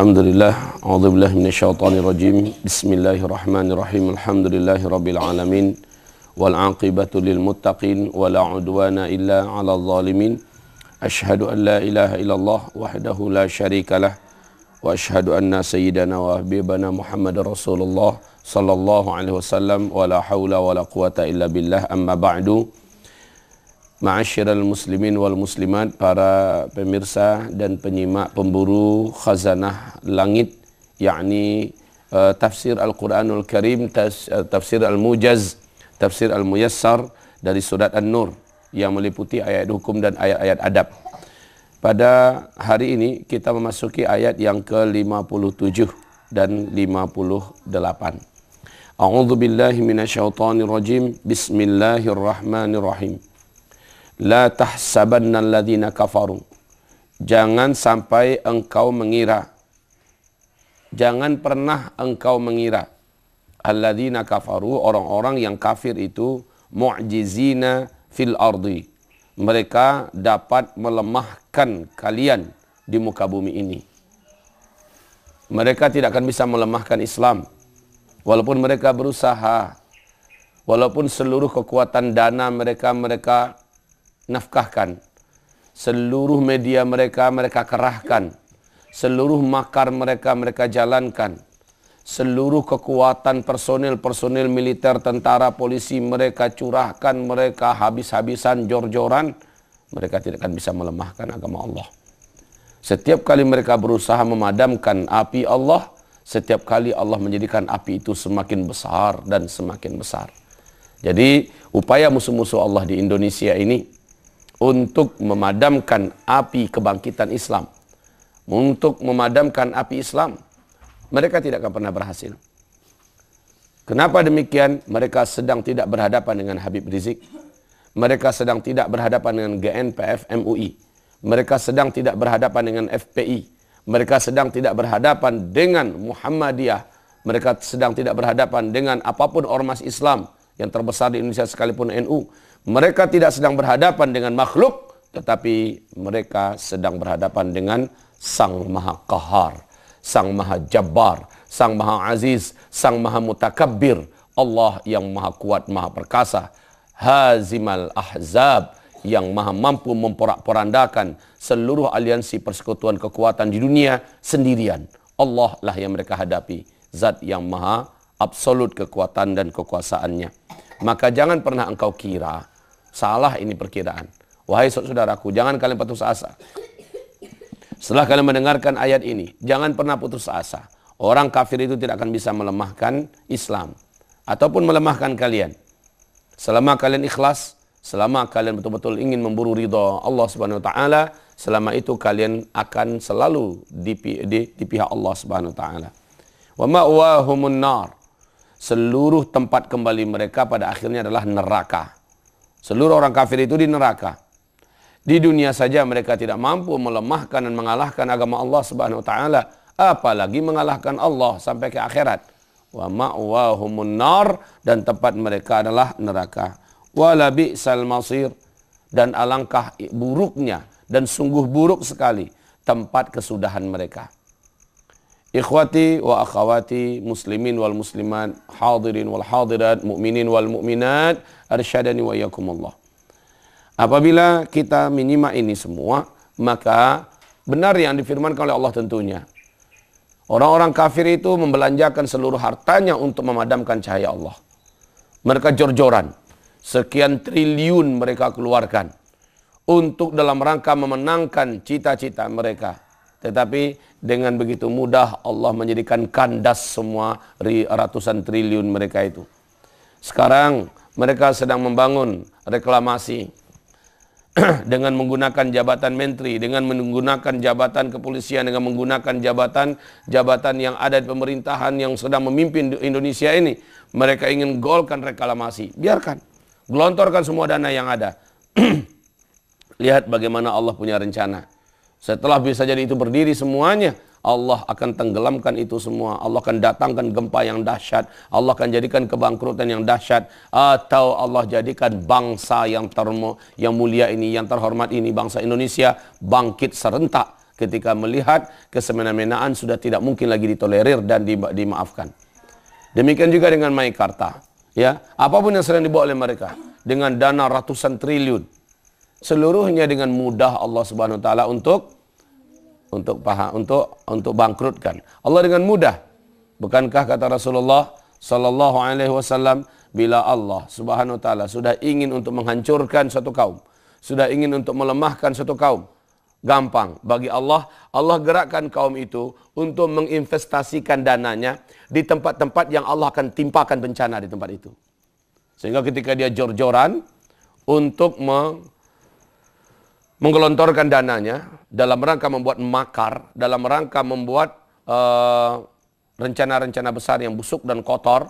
Alhamdulillah, a'udzubillahi minasyaitonir rajim. Bismillahirrahmanirrahim. Alhamdulillahi rabbil alamin. Wal 'aqibatu lil muttaqin wa la 'udwana illa 'alal zalimin. Ashhadu an la ilaha illallah wahdahu la syarikalah wa ashhadu anna sayyidana wa habibana Muhammadar Rasulullah sallallahu alaihi wasallam wa la haula wa la quwata illa billah amma ba'du. Ma'asyiral muslimin wal muslimat, para pemirsa dan penyimak pemburu khazanah langit, yakni uh, tafsir Al-Quranul Karim, uh, tafsir Al-Mujaz, tafsir Al-Muyassar dari surat An-Nur yang meliputi ayat hukum dan ayat-ayat adab. Pada hari ini kita memasuki ayat yang ke-57 dan 58. A'udzu billahi minasyaitonir rajim. Bismillahirrahmanirrahim la tahsabanna alladhina kafaru. Jangan sampai engkau mengira. Jangan pernah engkau mengira. Alladzina kafaru orang-orang yang kafir itu mu'jizina fil ardi. Mereka dapat melemahkan kalian di muka bumi ini. Mereka tidak akan bisa melemahkan Islam. Walaupun mereka berusaha. Walaupun seluruh kekuatan dana mereka mereka nafkahkan. Seluruh media mereka mereka kerahkan. Seluruh makar mereka mereka jalankan. Seluruh kekuatan personil-personil militer, tentara, polisi mereka curahkan, mereka habis-habisan, jor-joran. Mereka tidak akan bisa melemahkan agama Allah. Setiap kali mereka berusaha memadamkan api Allah, setiap kali Allah menjadikan api itu semakin besar dan semakin besar. Jadi upaya musuh-musuh Allah di Indonesia ini untuk memadamkan api kebangkitan Islam, untuk memadamkan api Islam, mereka tidak akan pernah berhasil. Kenapa demikian? Mereka sedang tidak berhadapan dengan Habib Rizik. Mereka sedang tidak berhadapan dengan GNPF MUI. Mereka sedang tidak berhadapan dengan FPI. Mereka sedang tidak berhadapan dengan Muhammadiyah. Mereka sedang tidak berhadapan dengan apa pun ormas Islam yang terbesar di Indonesia sekalipun NU mereka tidak sedang berhadapan dengan makhluk, tetapi mereka sedang berhadapan dengan Sang Maha Kahar, Sang Maha Jabbar, Sang Maha Aziz, Sang Maha Mutakabbir, Allah yang Maha Kuat, Maha Perkasa, Hazimal Ahzab, yang maha mampu memporak-porandakan seluruh aliansi persekutuan kekuatan di dunia sendirian. Allah lah yang mereka hadapi. Zat yang maha absolut kekuatan dan kekuasaannya. Maka jangan pernah engkau kira Salah ini perkiraan. Wahai saudaraku, jangan kalian putus asa. Setelah kalian mendengarkan ayat ini, jangan pernah putus asa. Orang kafir itu tidak akan bisa melemahkan Islam ataupun melemahkan kalian. Selama kalian ikhlas, selama kalian betul-betul ingin memburu ridha Allah Subhanahu wa taala, selama itu kalian akan selalu di, di, di pihak Allah Subhanahu wa taala. Wa ma'wahumun nar. Seluruh tempat kembali mereka pada akhirnya adalah neraka. Seluruh orang kafir itu di neraka. Di dunia saja mereka tidak mampu melemahkan dan mengalahkan agama Allah Subhanahu wa taala, apalagi mengalahkan Allah sampai ke akhirat. Wa ma'wahumun nar dan tempat mereka adalah neraka. Wala bi'sal masir dan alangkah buruknya dan sungguh buruk sekali tempat kesudahan mereka. Ikhwati wa akhawati muslimin wal muslimat hadirin wal hadirat mu'minin wal mu'minat arsyadani wa yakumullah. Apabila kita menyimak ini semua, maka benar yang difirmankan oleh Allah tentunya. Orang-orang kafir itu membelanjakan seluruh hartanya untuk memadamkan cahaya Allah. Mereka jor-joran. Sekian triliun mereka keluarkan. Untuk dalam rangka memenangkan cita-cita mereka tetapi dengan begitu mudah Allah menjadikan kandas semua ratusan triliun mereka itu. Sekarang mereka sedang membangun reklamasi dengan menggunakan jabatan menteri, dengan menggunakan jabatan kepolisian, dengan menggunakan jabatan-jabatan yang ada di pemerintahan yang sedang memimpin Indonesia ini. Mereka ingin golkan reklamasi. Biarkan. Gelontorkan semua dana yang ada. Lihat bagaimana Allah punya rencana. Setelah bisa jadi itu berdiri semuanya, Allah akan tenggelamkan itu semua. Allah akan datangkan gempa yang dahsyat. Allah akan jadikan kebangkrutan yang dahsyat. Atau Allah jadikan bangsa yang termo, yang mulia ini, yang terhormat ini, bangsa Indonesia bangkit serentak. ketika melihat kesemena-menaan sudah tidak mungkin lagi ditolerir dan di, dimaafkan. Demikian juga dengan Maikarta. Ya, apa pun yang sedang dibawa oleh mereka dengan dana ratusan triliun. Seluruhnya dengan mudah Allah Subhanahu wa taala untuk untuk paham untuk untuk bangkrutkan. Allah dengan mudah. Bukankah kata Rasulullah sallallahu alaihi wasallam bila Allah Subhanahu wa taala sudah ingin untuk menghancurkan satu kaum, sudah ingin untuk melemahkan satu kaum, gampang bagi Allah. Allah gerakkan kaum itu untuk menginvestasikan dananya di tempat-tempat yang Allah akan timpakan bencana di tempat itu. Sehingga ketika dia jor-joran untuk menggelontorkan dananya dalam rangka membuat makar, dalam rangka membuat eh, rencana-rencana uh, besar yang busuk dan kotor,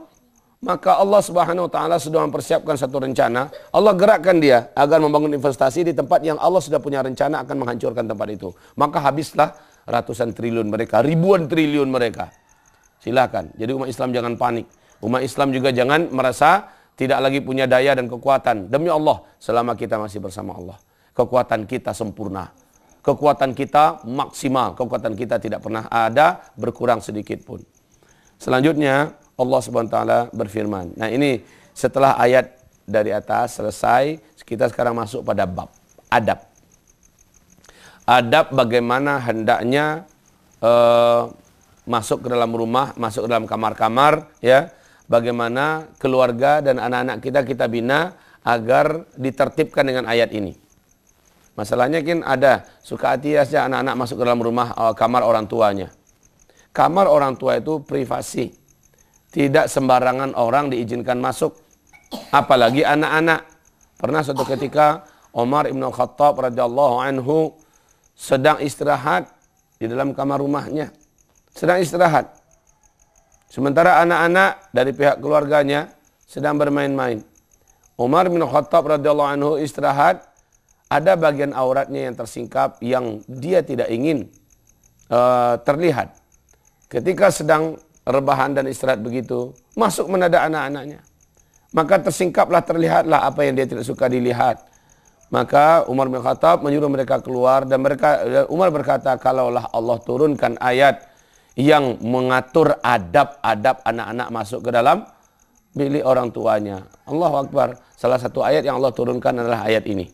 maka Allah Subhanahu wa taala sudah mempersiapkan satu rencana. Allah gerakkan dia agar membangun investasi di tempat yang Allah sudah punya rencana akan menghancurkan tempat itu. Maka habislah ratusan triliun mereka, ribuan triliun mereka. Silakan. Jadi umat Islam jangan panik. Umat Islam juga jangan merasa tidak lagi punya daya dan kekuatan. Demi Allah, selama kita masih bersama Allah. Kekuatan kita sempurna. Kekuatan kita maksimal. Kekuatan kita tidak pernah ada berkurang sedikit pun. Selanjutnya, Allah SWT berfirman. Nah ini setelah ayat dari atas selesai, kita sekarang masuk pada bab. Adab. Adab bagaimana hendaknya uh, masuk ke dalam rumah, masuk ke dalam kamar-kamar, ya bagaimana keluarga dan anak-anak kita kita bina agar ditertibkan dengan ayat ini. Masalahnya kan ada suka hati saja anak-anak masuk ke dalam rumah uh, kamar orang tuanya. Kamar orang tua itu privasi. Tidak sembarangan orang diizinkan masuk. Apalagi anak-anak. Pernah suatu ketika Umar Ibn Khattab radhiyallahu anhu sedang istirahat di dalam kamar rumahnya. Sedang istirahat. Sementara anak-anak dari pihak keluarganya sedang bermain-main. Umar bin Khattab radhiyallahu anhu istirahat, ada bagian auratnya yang tersingkap yang dia tidak ingin uh, terlihat. Ketika sedang rebahan dan istirahat begitu, masuk mendadak anak-anaknya. Maka tersingkaplah terlihatlah apa yang dia tidak suka dilihat. Maka Umar bin Khattab menyuruh mereka keluar dan mereka Umar berkata kalaulah Allah turunkan ayat yang mengatur adab-adab anak-anak masuk ke dalam milik orang tuanya. Allahu Akbar. Salah satu ayat yang Allah turunkan adalah ayat ini.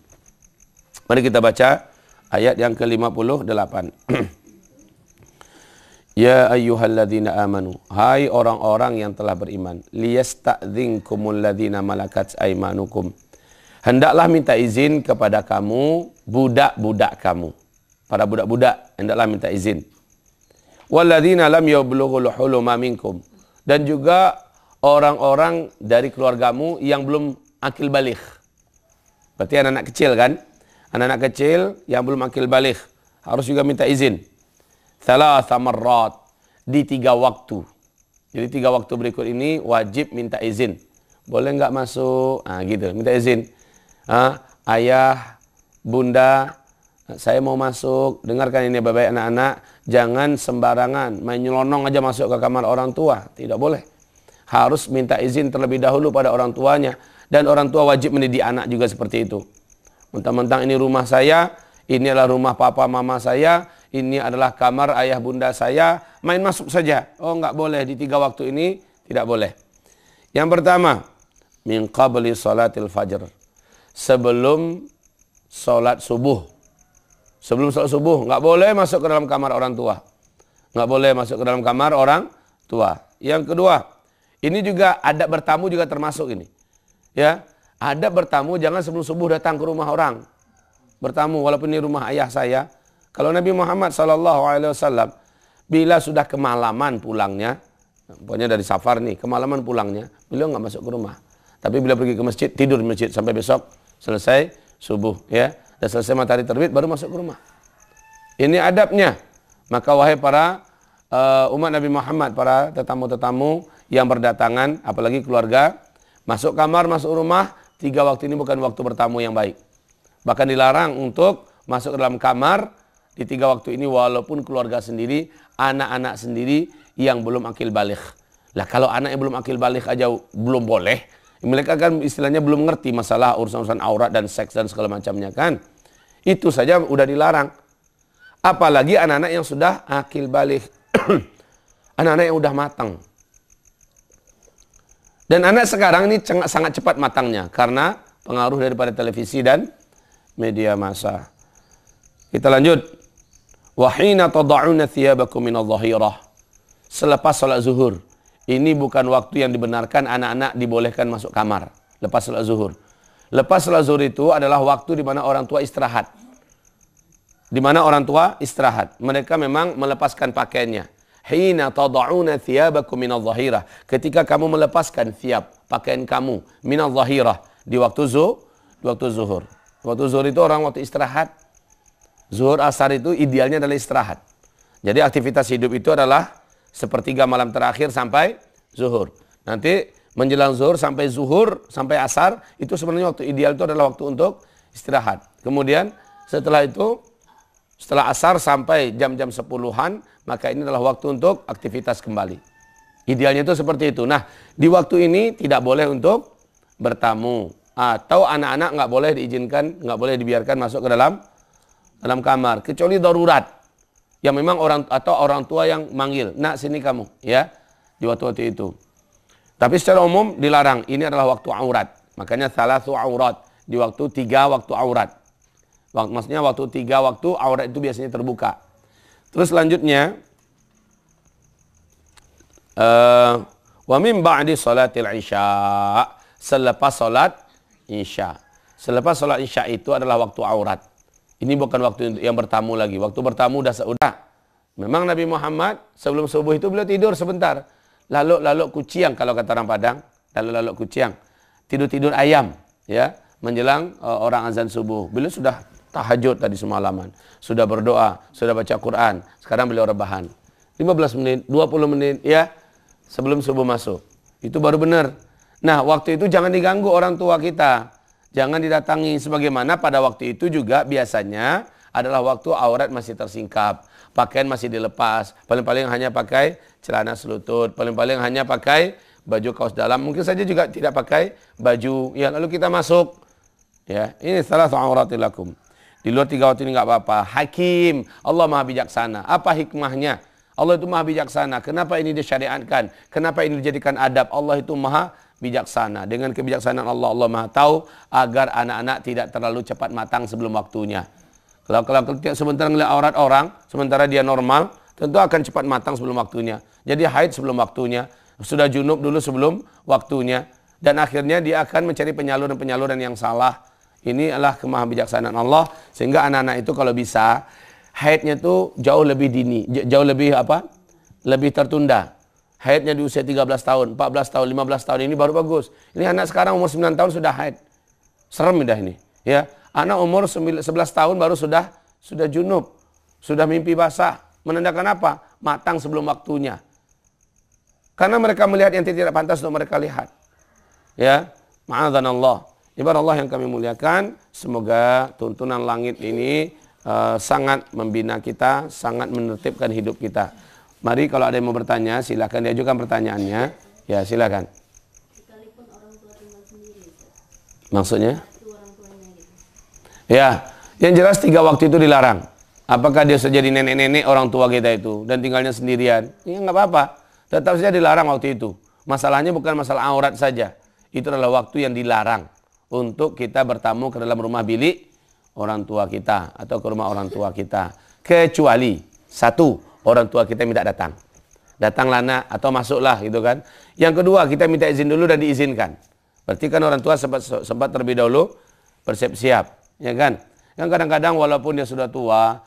Mari kita baca ayat yang ke-58. ya ayyuhalladzina amanu. Hai orang-orang yang telah beriman. Liyasta'dzinkumul ladzina malakat aimanukum. Hendaklah minta izin kepada kamu, budak-budak kamu. Para budak-budak, hendaklah minta izin walladzina lam yablughul huluma minkum dan juga orang-orang dari keluargamu yang belum akil balik. Berarti anak-anak kecil kan? Anak-anak kecil yang belum akil balik harus juga minta izin. Salah marrat di tiga waktu. Jadi tiga waktu berikut ini wajib minta izin. Boleh nggak masuk? Ah gitu, minta izin. Ah, ayah, bunda, saya mau masuk. Dengarkan ini bapak anak-anak Jangan sembarangan main nyelonong aja masuk ke kamar orang tua. Tidak boleh. Harus minta izin terlebih dahulu pada orang tuanya. Dan orang tua wajib mendidik anak juga seperti itu. Mentang-mentang ini rumah saya, ini adalah rumah papa mama saya, ini adalah kamar ayah bunda saya, main masuk saja. Oh enggak boleh, di tiga waktu ini tidak boleh. Yang pertama, min qabli salatil fajr. Sebelum salat subuh sebelum sholat subuh nggak boleh masuk ke dalam kamar orang tua nggak boleh masuk ke dalam kamar orang tua yang kedua ini juga ada bertamu juga termasuk ini ya ada bertamu jangan sebelum subuh datang ke rumah orang bertamu walaupun ini rumah ayah saya kalau Nabi Muhammad SAW bila sudah kemalaman pulangnya pokoknya dari safar nih kemalaman pulangnya beliau nggak masuk ke rumah tapi bila pergi ke masjid tidur di masjid sampai besok selesai subuh ya dan selesai matahari terbit baru masuk ke rumah. Ini adabnya. Maka wahai para uh, umat Nabi Muhammad, para tetamu-tetamu yang berdatangan, apalagi keluarga, masuk kamar, masuk rumah, tiga waktu ini bukan waktu bertamu yang baik. Bahkan dilarang untuk masuk ke dalam kamar di tiga waktu ini walaupun keluarga sendiri, anak-anak sendiri yang belum akil balik. Lah kalau anak yang belum akil balik aja belum boleh, mereka kan istilahnya belum ngerti masalah urusan-urusan aurat dan seks dan segala macamnya kan. Itu saja udah dilarang. Apalagi anak-anak yang sudah akil balik. anak-anak yang sudah matang. Dan anak sekarang ini sangat cepat matangnya karena pengaruh daripada televisi dan media massa. Kita lanjut. Wahina tada'una thiyabakum minadh-dhahirah. Selepas salat zuhur. Ini bukan waktu yang dibenarkan anak-anak dibolehkan masuk kamar lepas salat zuhur. Lepas salat zuhur itu adalah waktu di mana orang tua istirahat. Di mana orang tua istirahat. Mereka memang melepaskan pakaiannya. Hina tada'una thiyabakum minadh-dhahirah. Ketika kamu melepaskan thiab, pakaian kamu minadh-dhahirah di waktu zuhur, di waktu zuhur. Waktu zuhur itu orang waktu istirahat. Zuhur asar itu idealnya adalah istirahat. Jadi aktivitas hidup itu adalah sepertiga malam terakhir sampai zuhur. Nanti menjelang zuhur sampai zuhur sampai asar itu sebenarnya waktu ideal itu adalah waktu untuk istirahat. Kemudian setelah itu setelah asar sampai jam-jam sepuluhan maka ini adalah waktu untuk aktivitas kembali. Idealnya itu seperti itu. Nah di waktu ini tidak boleh untuk bertamu atau anak-anak nggak boleh diizinkan nggak boleh dibiarkan masuk ke dalam dalam kamar kecuali darurat yang memang orang atau orang tua yang manggil, nak sini kamu, ya, di waktu-waktu itu. Tapi secara umum dilarang. Ini adalah waktu aurat. Makanya salah satu aurat di waktu tiga waktu aurat. Maksudnya waktu tiga waktu aurat itu biasanya terbuka. Terus selanjutnya, uh, wa min ba'di salatil isya selepas salat isya. Selepas salat isya itu adalah waktu aurat. Ini bukan waktu yang bertamu lagi. Waktu bertamu dah sudah. Memang Nabi Muhammad sebelum subuh itu beliau tidur sebentar. Lalu-lalu kuciang kalau kata orang Padang. Lalu-lalu kuciang. Tidur-tidur ayam. ya Menjelang uh, orang azan subuh. Beliau sudah tahajud tadi semalaman. Sudah berdoa. Sudah baca Quran. Sekarang beliau rebahan. 15 menit, 20 menit. ya Sebelum subuh masuk. Itu baru benar. Nah waktu itu jangan diganggu orang tua kita. Jangan didatangi sebagaimana pada waktu itu juga biasanya adalah waktu aurat masih tersingkap, pakaian masih dilepas, paling-paling hanya pakai celana selutut, paling-paling hanya pakai baju kaos dalam, mungkin saja juga tidak pakai baju. Ya, lalu kita masuk. Ya, ini salah satu auratilakum. Di luar tiga waktu ini nggak apa-apa. Hakim, Allah Maha bijaksana. Apa hikmahnya? Allah itu Maha bijaksana. Kenapa ini disyariatkan? Kenapa ini dijadikan adab? Allah itu Maha bijaksana. Dengan kebijaksanaan Allah, Allah Maha tahu agar anak-anak tidak terlalu cepat matang sebelum waktunya. Kalau kalau sebentar ngeliat aurat orang, sementara dia normal, tentu akan cepat matang sebelum waktunya. Jadi haid sebelum waktunya, sudah junub dulu sebelum waktunya. Dan akhirnya dia akan mencari penyaluran-penyaluran yang salah. Ini adalah kemahabijaksanaan Allah. Sehingga anak-anak itu kalau bisa, haidnya itu jauh lebih dini, jauh lebih apa? Lebih tertunda haidnya di usia 13 tahun, 14 tahun, 15 tahun ini baru bagus. Ini anak sekarang umur 9 tahun sudah haid. Serem dah ini. Ya, anak umur 11 tahun baru sudah sudah junub, sudah mimpi basah. Menandakan apa? Matang sebelum waktunya. Karena mereka melihat yang tidak pantas untuk mereka lihat. Ya, ma'adzan Allah. Ibarat Allah yang kami muliakan, semoga tuntunan langit ini uh, sangat membina kita, sangat menertibkan hidup kita. Mari kalau ada yang mau bertanya, silakan diajukan pertanyaannya. Ya, silakan. Maksudnya? Ya, yang jelas tiga waktu itu dilarang. Apakah dia sudah jadi nenek-nenek orang tua kita itu dan tinggalnya sendirian? Ya nggak apa-apa. Tetap saja dilarang waktu itu. Masalahnya bukan masalah aurat saja. Itu adalah waktu yang dilarang untuk kita bertamu ke dalam rumah bilik orang tua kita atau ke rumah orang tua kita. Kecuali satu, orang tua kita minta datang. Datanglah nak atau masuklah gitu kan. Yang kedua kita minta izin dulu dan diizinkan. Berarti kan orang tua sempat sempat terlebih dahulu bersiap-siap, ya kan? Yang kadang-kadang walaupun dia sudah tua,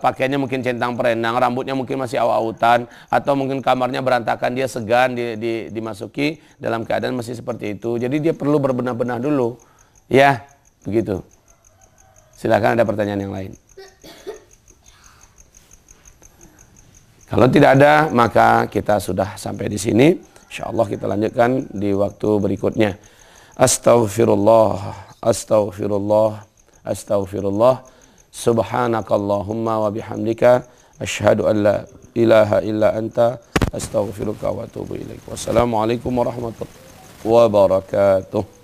pakaiannya mungkin centang perenang, rambutnya mungkin masih awal-awutan, atau mungkin kamarnya berantakan, dia segan di, di, dimasuki dalam keadaan masih seperti itu. Jadi dia perlu berbenah-benah dulu. Ya, begitu. Silakan ada pertanyaan yang lain. Kalau tidak ada, maka kita sudah sampai di sini. InsyaAllah kita lanjutkan di waktu berikutnya. Astaghfirullah, astaghfirullah, astaghfirullah. Subhanakallahumma wa bihamdika. Ashhadu an la ilaha illa anta. Astaghfiruka wa atubu ilaik. Wassalamualaikum warahmatullahi wabarakatuh.